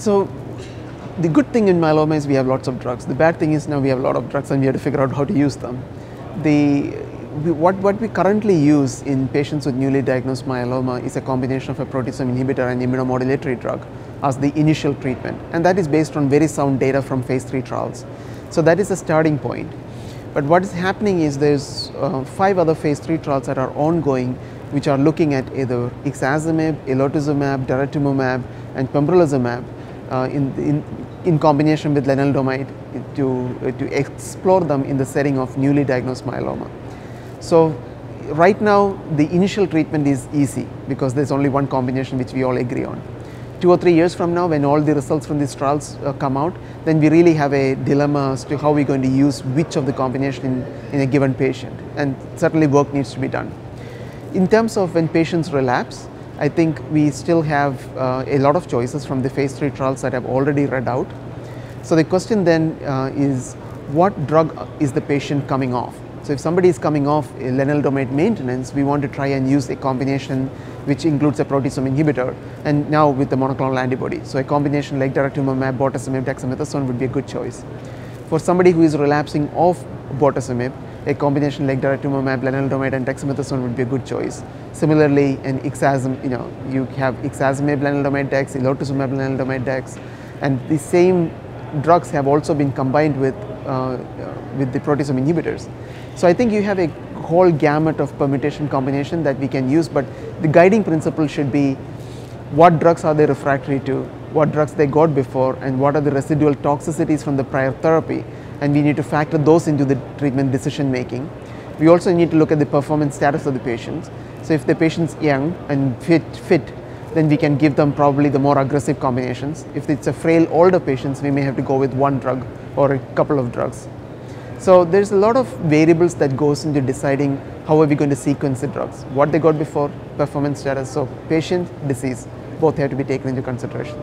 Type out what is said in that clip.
So the good thing in myeloma is we have lots of drugs. The bad thing is now we have a lot of drugs and we have to figure out how to use them. The, we, what, what we currently use in patients with newly diagnosed myeloma is a combination of a proteasome inhibitor and immunomodulatory drug as the initial treatment. And that is based on very sound data from phase 3 trials. So that is the starting point. But what is happening is there's uh, five other phase 3 trials that are ongoing which are looking at either ixazomib, elotuzumab, daratumumab and pembrolizumab uh, in, in, in combination with lenalidomide to, uh, to explore them in the setting of newly diagnosed myeloma. So right now the initial treatment is easy because there's only one combination which we all agree on. Two or three years from now when all the results from these trials uh, come out then we really have a dilemma as to how we're going to use which of the combination in, in a given patient and certainly work needs to be done. In terms of when patients relapse, I think we still have uh, a lot of choices from the phase 3 trials that I've already read out. So the question then uh, is what drug is the patient coming off? So if somebody is coming off a lenalidomide maintenance, we want to try and use a combination which includes a proteasome inhibitor and now with the monoclonal antibody. So a combination like daratumumab, bortezomib, dexamethasone would be a good choice. For somebody who is relapsing off bortezomib, a combination like daratumumab, lenalidomide and dexamethasone would be a good choice. Similarly, in ixazom, you know, you have ixazomib, lenalidomide, dex, elotuzumab, lenalidomide, dex, and the same drugs have also been combined with uh, with the proteasome inhibitors. So I think you have a whole gamut of permutation combination that we can use, but the guiding principle should be what drugs are they refractory to, what drugs they got before, and what are the residual toxicities from the prior therapy, and we need to factor those into the treatment decision making. We also need to look at the performance status of the patients. So if the patient's young and fit, fit, then we can give them probably the more aggressive combinations. If it's a frail older patients, we may have to go with one drug or a couple of drugs. So there's a lot of variables that goes into deciding how are we going to sequence the drugs, what they got before, performance status. So patient, disease, both have to be taken into consideration.